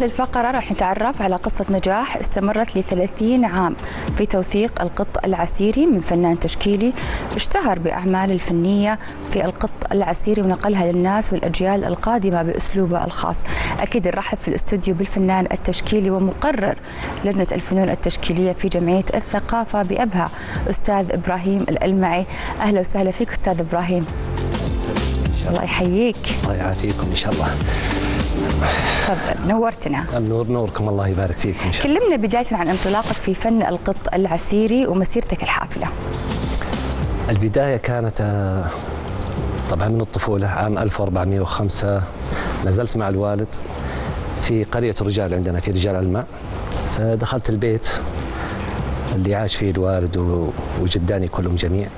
هذه الفقرة راح نتعرف على قصة نجاح استمرت ل 30 عام في توثيق القط العسيري من فنان تشكيلي اشتهر بأعماله الفنية في القط العسيري ونقلها للناس والأجيال القادمة بأسلوبه الخاص. أكيد نرحب في الاستوديو بالفنان التشكيلي ومقرر لجنة الفنون التشكيلية في جمعية الثقافة بأبها أستاذ إبراهيم الألمعي. أهلا وسهلا فيك أستاذ إبراهيم. الله يحييك. الله يعافيكم إن شاء الله. تفضل نورتنا. النور نوركم. الله يبارك فيكم إن شاء الله. كلمنا بداية عن انطلاقك في فن القط العسيري ومسيرتك الحافلة. البداية كانت آه، طبعا من الطفولة عام 1405 نزلت مع الوالد في قرية الرجال عندنا في رجال الماء. فدخلت البيت. اللي عاش فيه الوالد و- وجداني كلهم جميع.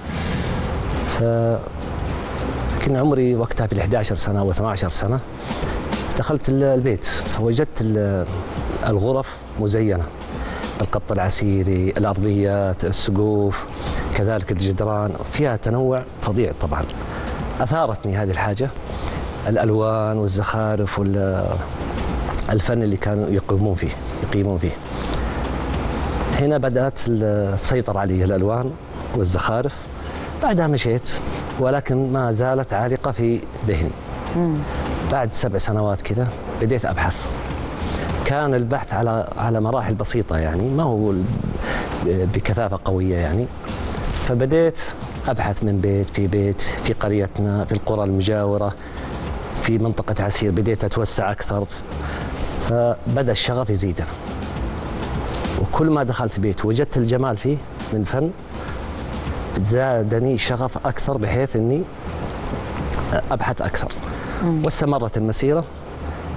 ف كان عمري وقتها في ال 11 سنة أو 12 سنة. دخلت ال- البيت فوجدت ال- الغرف مزينة. بالقط العسيري الأرضيات السقوف كذلك الجدران فيها تنوع فظيع طبعا. أثارتني هذه الحاجة. الألوان والزخارف والفن اللي كانوا يقيمون فيه يقيمون فيه. هنا بدأت ال- تسيطر علي الألوان والزخارف. بعدها مشيت ولكن ما زالت عالقة في ذهني. بعد سبع سنوات كذا بديت أبحث. كان البحث على على مراحل بسيطة يعني ما هو بكثافة قوية يعني. فبديت أبحث من بيت في بيت في قريتنا في القرى المجاورة في منطقة عسير بديت أتوسع أكثر. فبدأ الشغف يزيد وكل ما دخلت بيت وجدت الجمال فيه من فن زادني شغف أكثر بحيث إني أبحث أكثر. واستمرت المسيرة.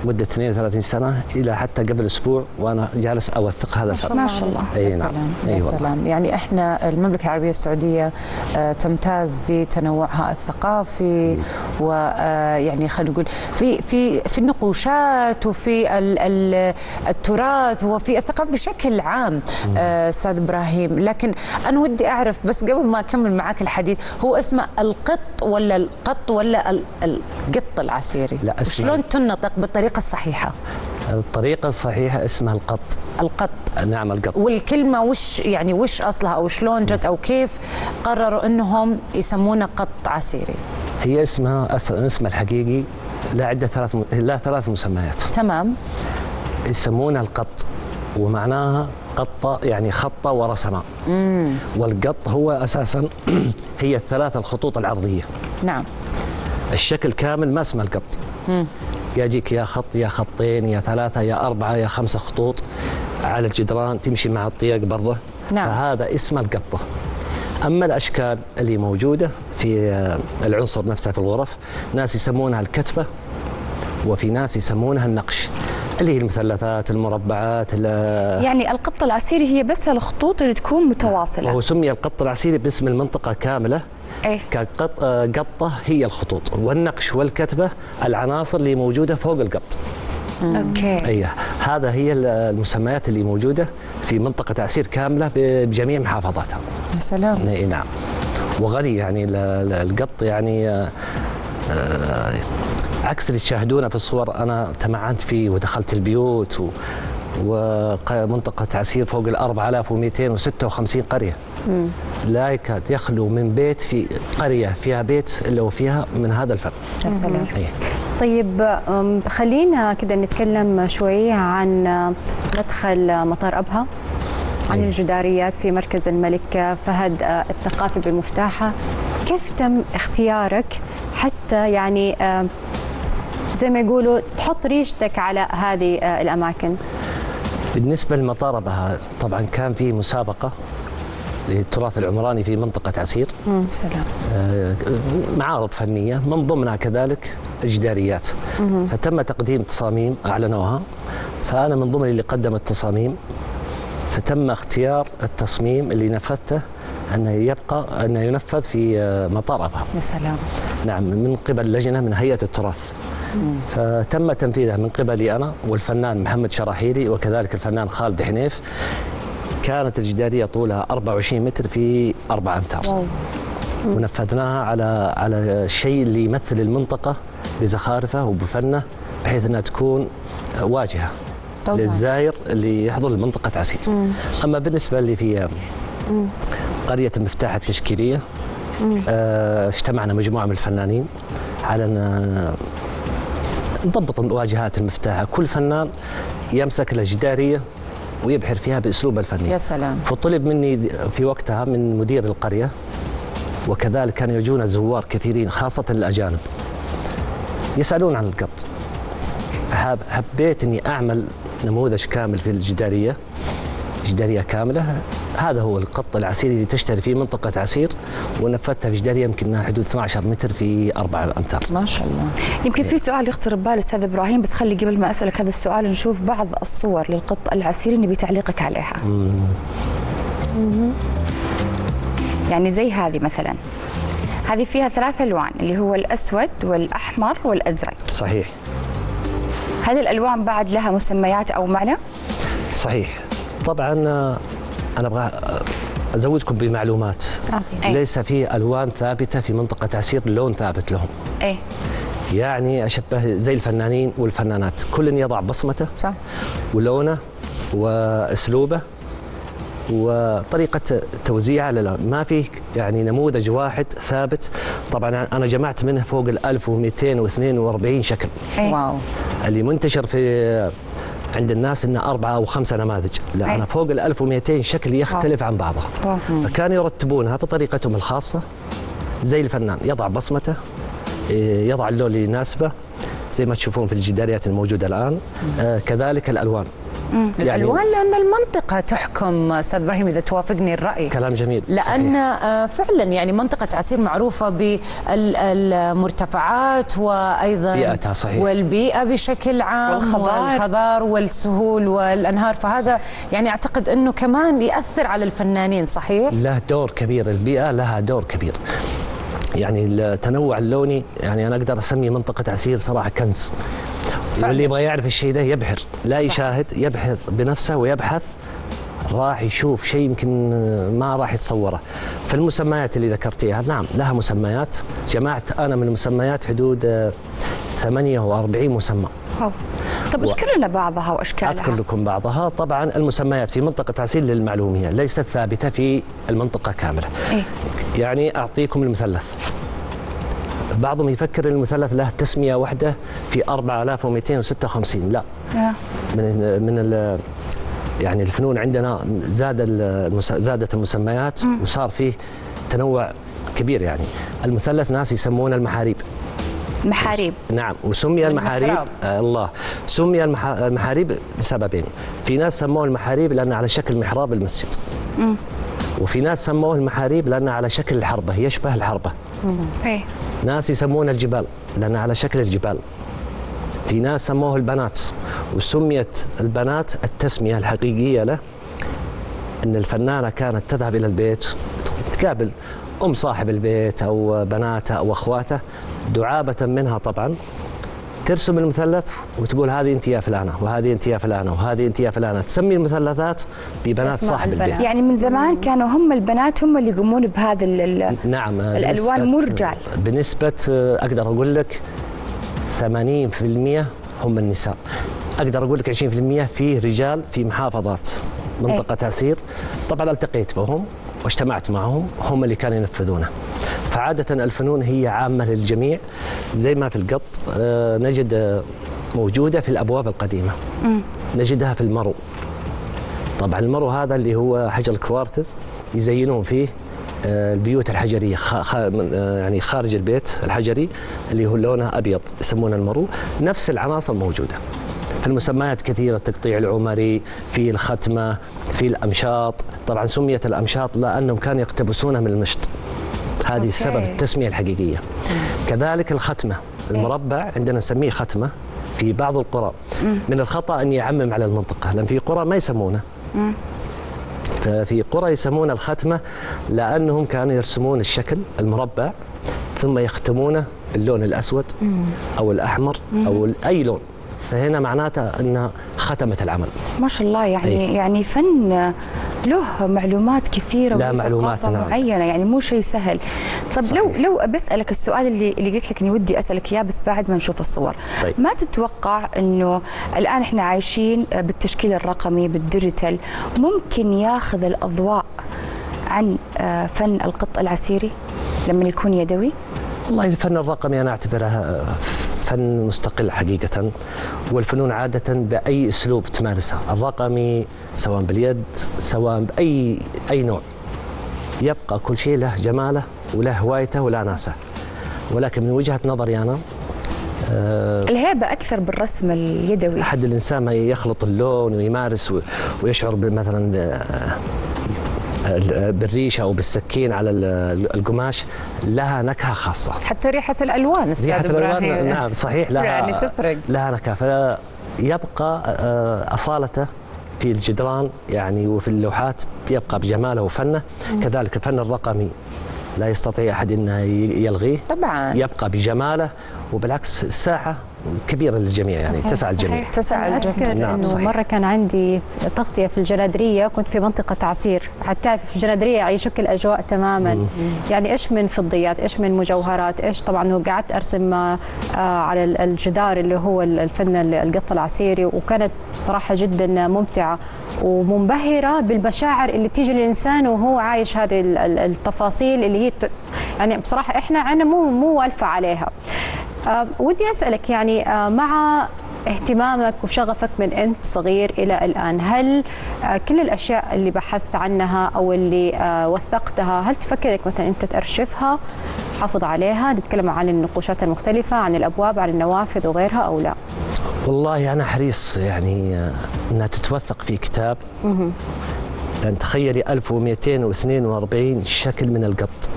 مدة 32 سنة إلى حتى قبل أسبوع وأنا جالس أوثق هذا الفن ما شاء الله. يا نعم. سلام. أي يا سلام. يعني إحنا المملكة العربية السعودية آه، تمتاز بتنوعها الثقافي ويعني خلينا نقول في في في النقوشات وفي ال- ال- التراث وفي الثقافة بشكل عام آه، أستاذ إبراهيم. لكن أنا ودي أعرف بس قبل ما أكمل معك الحديث هو اسمه القط ولا القط ولا ال- القط العسيري؟ لا، شلون تنطق بالطريقة الصحيحة. الطريقة الصحيحة اسمها القط. القط. نعم القط. والكلمة وش يعني وش أصلها أو شلون جت أو كيف قرروا أنهم يسمونه قط عسيري. هي اسمها اسمها الحقيقي. لا عدة ثلاث لا ثلاث مسميات. تمام. يسمونها القط ومعناها قط يعني خط ورسم والقط هو أساسا هي الثلاث الخطوط العرضية. نعم. الشكل كامل ما اسمه القط. يجيك يا خط يا خطين يا ثلاثة يا أربعة يا خمسة خطوط على الجدران تمشي مع الطيق برضه. نعم. فهذا اسمه القطة. أما الأشكال اللي موجودة في العنصر نفسه في الغرف ناس يسمونها الكتبة وفي ناس يسمونها النقش اللي هي المثلثات المربعات ال- يعني القط العسيري هي بس الخطوط اللي تكون متواصلة. وهو سمي القط العسيري باسم المنطقة كاملة إيه. كقط آه، قطة هي الخطوط والنقش والكتبة العناصر اللي موجودة فوق القط. okay. اي هذا هي المسميات اللي موجودة في منطقة عسير كاملة بجميع محافظاتها. يا سلام. اي نعم. وغني يعني ال- ال- القط يعني آه، آه، عكس اللي تشاهدونه في الصور أنا تمعنت فيه ودخلت البيوت و ومنطقة عسير فوق ال 4256 قرية. لا يكاد يخلو من بيت في قرية فيها بيت إلا وفيها من هذا الفن يا سلام أي. طيب خلينا كده نتكلم شوي عن مدخل مطار أبها عن أيوة. الجداريات في مركز الملك فهد أه، الثقافي بالمفتاحة كيف تم اختيارك حتى يعني أه، زي ما يقولوا تحط ريشتك على هذه أه، الأماكن بالنسبة لمطار أبها طبعا كان في مسابقة للتراث العمراني في منطقة عسير. سلام. آه، معارض فنية من ضمنها كذلك الجداريات فتم تقديم تصاميم أعلنوها. فأنا من ضمن اللي قدم التصاميم فتم اختيار التصميم اللي نفذته أنه يبقى أنه ينفذ في آه، مطار أبها. يا سلام. نعم من قبل لجنة من هيئة التراث. فتم تنفيذها من قبلي أنا والفنان محمد شراحيلي وكذلك الفنان خالد حنيف. كانت الجدارية طولها 24 متر في 4 أمتار. ونفذناها على على الشيء اللي يمثل المنطقة بزخارفه وبفنة بحيث أنها تكون واجهة طبعاً. للزائر اللي يحضر لمنطقة عسير. أما بالنسبة اللي في قرية المفتاح التشكيلية آه، اجتمعنا مجموعة من الفنانين على أن نضبط واجهات المفتاح. كل فنان يمسك له جداريه ويبحر فيها بأسلوبه الفني. يا سلام. فطلب مني في وقتها من مدير القرية وكذلك كانوا يجون زوار كثيرين خاصة الأجانب يسألون عن القط حبيت أني أعمل نموذج كامل في الجدارية. جدارية كاملة هذا هو القط العسيري اللي تشتري في منطقة عسير ونفذتها في جدارية يمكن حدود 12 متر في 4 أمتار ما شاء الله يمكن في سؤال يخطر ببال أستاذ إبراهيم بس خلي قبل ما أسألك هذا السؤال نشوف بعض الصور للقط العسيري نبي تعليقك عليها. يعني زي هذه مثلا. هذه فيها ثلاث ألوان اللي هو الأسود والأحمر والأزرق. صحيح هل الألوان بعد لها مسميات أو معنى؟ صحيح طبعا آه، أنا أبغى آه، أزودكم بمعلومات. أي. ليس في ألوان ثابتة في منطقة عسير لون ثابت لهم. إيه يعني أشبه زي الفنانين والفنانات. كل يضع بصمته صح. ولونه وأسلوبه وطريقة توزيعه لا ما في يعني نموذج واحد ثابت. طبعا أنا جمعت منه فوق ال 1242 شكل. إيه واو. اللي منتشر في عند الناس إنه أربعة أو خمسة نماذج، لا أي. أنا فوق ال 1200 شكل يختلف عن بعضها. واو. فكانوا يرتبونها بطريقتهم الخاصة. زي الفنان يضع بصمته إيه، يضع اللون اللي يناسبه زي ما تشوفون في الجداريات الموجودة الآن. آه كذلك الألوان. الألوان لأن المنطقة تحكم أستاذ إبراهيم إذا توافقني الرأي كلام جميل لأن صحيح. آه، فعلا يعني منطقة عسير معروفة بالمرتفعات وأيضا بيئتها صحيح. والبيئة بشكل عام والخضار. والخضار والسهول والأنهار فهذا يعني أعتقد إنه كمان يأثر على الفنانين صحيح؟ له دور كبير البيئة لها دور كبير يعني التنوع اللوني يعني أنا أقدر أسمي منطقة عسير صراحة كنز فعلاً. واللي يبغى يعرف الشيء ده يبحر. لا صح. يشاهد يبحر بنفسه ويبحث. راح يشوف شيء يمكن ما راح يتصوره. فالمسميات اللي ذكرتيها نعم لها مسميات. جمعت أنا من المسميات حدود آه، 48 مسمى. واو. طب اذكر لنا بعضها وأشكالها. أذكر لكم بعضها. طبعا المسميات في منطقة عسير للمعلومية ليست ثابتة في المنطقة كاملة. إيه. يعني أعطيكم المثلث. بعضهم يفكر إن المثلث له تسمية واحدة في 4256 لا. من من ال- يعني الفنون عندنا زاد زادت المسميات وصار فيه تنوع كبير يعني. المثلث ناس يسمونه المحاريب. محاريب. نعم. وسمي المحاريب. آه الله. سمي المح- المحاريب لسببين في ناس سموه المحاريب لأنه على شكل محراب المسجد. وفي ناس سموه المحاريب لأنه على شكل الحربة يشبه الحربة. ناس يسمونه الجبال لأنه على شكل الجبال. في ناس سموه البنات وسميت البنات التسمية الحقيقية له أن الفنانة كانت تذهب إلى البيت تقابل أم صاحب البيت أو بناته أو أخواته دعابة منها طبعا. ترسم المثلث وتقول هذه انت يا فلانه وهذه انت يا فلانه وهذه انت يا فلانه تسمي المثلثات ببنات صاحب البنات. البيت يعني من زمان كانوا هم البنات هم اللي يقومون بهذا نعم الألوان بنسبة- مو رجال. بنسبة آه، أقدر أقول لك 80% هم النساء. أقدر أقول لك 20% فيه رجال في محافظات منطقة عسير طبعا التقيت بهم واجتمعت معهم هم اللي كانوا ينفذونه. فعادة الفنون هي عامة للجميع زي ما في القط آه، نجد موجودة في الأبواب القديمة. نجدها في المرو. طبعا المرو هذا اللي هو حجر الكوارتز يزينون فيه آه، البيوت. من- آه، يعني خارج البيت الحجري اللي هو لونه أبيض يسمونه المرو. نفس العناصر موجودة. في المسميات كثيرة التقطيع العمري في الختمة في الامشاط طبعا سميت الامشاط لأنهم كانوا يقتبسونها من المشط. هذه أوكي. السبب التسمية الحقيقية. كذلك الختمة. المربع عندنا نسميه ختمة في بعض القرى. من الخطأ أن يعمم على المنطقة لأن في قرى ما يسمونه. ففي قرى يسمون الختمة لأنهم كانوا يرسمون الشكل المربع ثم يختمونه باللون الأسود أو الأحمر أو أي لون. فهنا معناته أنها ختمت العمل. ما شاء الله يعني إيه. يعني فن له معلومات كثيرة لا معلومات، نعم. معينة يعني مو شيء سهل طب لو صحيح. لو بسألك السؤال اللي اللي قلت لك إني ودي أسألك إياه بس بعد ما نشوف الصور طيب. ما تتوقع إنه الآن إحنا عايشين بالتشكيل الرقمي بالديجيتال ممكن ياخذ الأضواء عن آه، فن القط العسيري لما يكون يدوي والله الفن الرقمي أنا أعتبره فن مستقل حقيقة والفنون عادة بأي أسلوب تمارسها الرقمي سواء باليد سواء بأي أي نوع. يبقى كل شيء له جماله وله هوايته وله ناسه. ولكن من وجهة نظري أنا آه، الهيبة أكثر بالرسم اليدوي. حد الإنسان ما يخلط اللون ويمارس ويشعر مثلا بالريشة أو بالسكين على ال- القماش لها نكهة خاصة. حتى ريحة الألوان أستاذ ريحة الألوان نعم صحيح لها يعني تفرق. لها نكهة. فيبقى آه، أصالته في الجدران يعني وفي اللوحات يبقى بجماله وفنه. كذلك الفن الرقمي لا يستطيع أحد إنه يلغيه. طبعا. يبقى بجماله وبالعكس الساحة كبيرة للجميع يعني صحيح، تسع الجميع صحيح. تسع أنا الجميع. نعم، صحيح. مرة كان عندي تغطية في الجنادرية كنت في منطقة عسير حتى في الجنادرية يعيشوك الأجواء تماما يعني إيش من فضيات إيش من مجوهرات إيش طبعا قعدت أرسم آه، على ال- الجدار اللي هو ال- الفن ال- القط العسيري وكانت صراحة جدا ممتعة ومنبهرة بالمشاعر اللي تيجي للإنسان وهو عايش هذه ال- ال- التفاصيل اللي هي يعني بصراحة إحنا عنا مو مو والفة عليها ودي أسألك يعني آه، مع اهتمامك وشغفك من أنت صغير إلى الآن هل آه، كل الأشياء اللي بحثت عنها أو اللي آه، وثقتها هل تفكر إنك مثلا أنت تارشفها تحافظ عليها؟ نتكلم عن النقوشات المختلفة عن الأبواب عن النوافذ وغيرها أو لا؟ والله أنا حريص يعني آه، إنها تتوثق في كتاب. لأن تخيلي 1242 شكل من القط.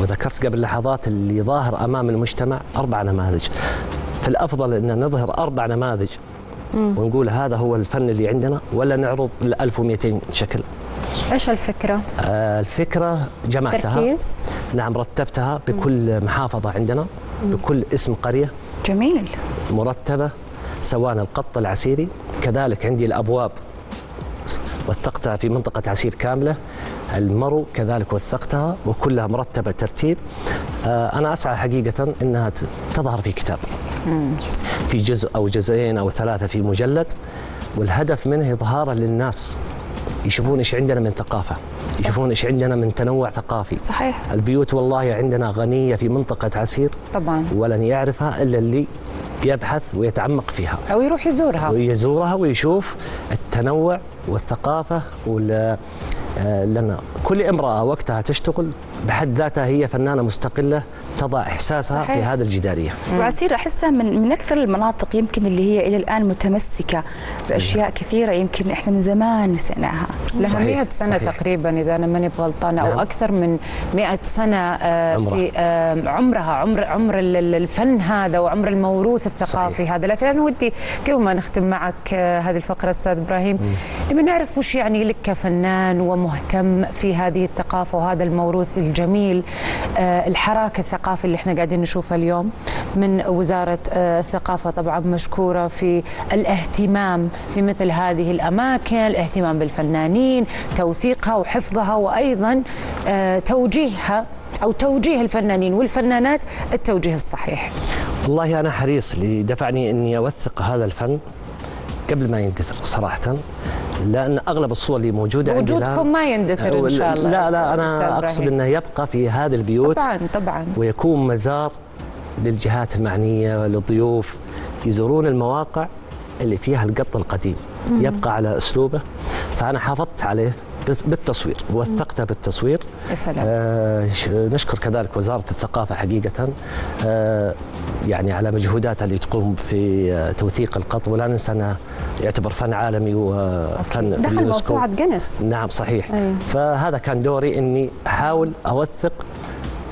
وذكرت قبل لحظات اللي ظاهر أمام المجتمع أربع نماذج. فالافضل إن نظهر أربع نماذج ونقول هذا هو الفن اللي عندنا ولا نعرض ال 1200 شكل. إيش الفكرة؟ آه، الفكرة جمعتها. تركيز. نعم رتبتها بكل محافظة عندنا بكل اسم قرية. جميل. مرتبة سواء القط العسيري كذلك عندي الأبواب. وثقتها في منطقة عسير كاملة. المرو كذلك وثقتها وكلها مرتبة ترتيب. آه، أنا أسعى حقيقة أنها تظهر في كتاب. في جزء أو جزئين أو ثلاثة في مجلد والهدف منه إظهاره للناس. يشوفون إيش عندنا من ثقافة يشوفون إيش عندنا من تنوع ثقافي. صحيح. البيوت والله عندنا غنية في منطقة عسير. طبعا. ولن يعرفها إلا اللي يبحث ويتعمق فيها. أو يروح يزورها. ويزورها ويشوف التنوع والثقافة آه، لأن كل امرأة وقتها تشتغل بحد ذاتها هي فنانة مستقلة تضع إحساسها صحيح. في هذه الجدارية وعسير أحسها من من أكثر المناطق يمكن اللي هي إلى الآن متمسكة بأشياء كثيرة يمكن إحنا من زمان نسيناها لها صحيح، 100 سنة صحيح. تقريبا إذا أنا ماني بغلطانة أو نعم. أكثر من 100 سنة آه، عمرها. في آه، عمرها عمر عمر ال- ال- الفن هذا وعمر الموروث الثقافي صحيح. هذا لكن أنا ودي قبل ما نختم معك هذه الفقرة أستاذ إبراهيم نبي نعرف وش يعني لك كفنان ومهتم في هذه الثقافة وهذا الموروث الجميل. آه، الحراك الثقافي اللي إحنا قاعدين نشوفه اليوم من وزارة آه، الثقافة طبعا مشكورة في الاهتمام في مثل هذه الأماكن الاهتمام بالفنانين توثيقها وحفظها وأيضا آه، توجيهها أو توجيه الفنانين والفنانات التوجيه الصحيح. والله أنا حريص اللي دفعني إني أوثق هذا الفن قبل ما يندثر صراحة. لأن أغلب الصور اللي موجودة وجودكم ما يندثر إن شاء الله لا لا أنا أقصد. إنه يبقى في هذه البيوت طبعا طبعا. ويكون مزار للجهات المعنية للضيوف يزورون المواقع اللي فيها القط القديم. يبقى على أسلوبه. فأنا حافظت عليه. بالتصوير وثقته بالتصوير يا سلام. آه نشكر كذلك وزارة الثقافة حقيقة آه يعني على مجهوداتها اللي تقوم في آه توثيق القط ولا ننسى أنه يعتبر فن عالمي وفن في دخل اليونسكو. موسوعة جنس نعم صحيح. أيوة. فهذا كان دوري إني أحاول أوثق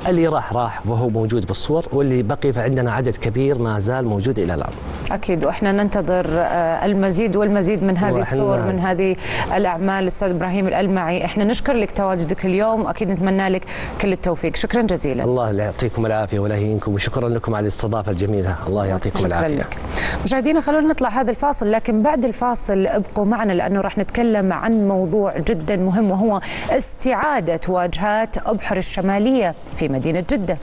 اللي راح راح وهو موجود بالصور واللي بقي فعندنا عدد كبير ما زال موجود إلى الآن. أكيد. وإحنا ننتظر آه، المزيد والمزيد من هذه وإحنا- الصور من هذه الأعمال. أستاذ إبراهيم الألمعي إحنا نشكر لك تواجدك اليوم. واكيد نتمنى لك كل التوفيق. شكرا جزيلا. الله يعطيكم العافية ولا يهينكم. وشكرا لكم على الاستضافة الجميلة. الله يعطيكم شكرا العافية. لك. مشاهدينا خلونا نطلع هذا الفاصل لكن بعد الفاصل ابقوا معنا لأنه راح نتكلم عن موضوع جدا مهم وهو استعادة واجهات أبحر الشمالية في مدينة جدة.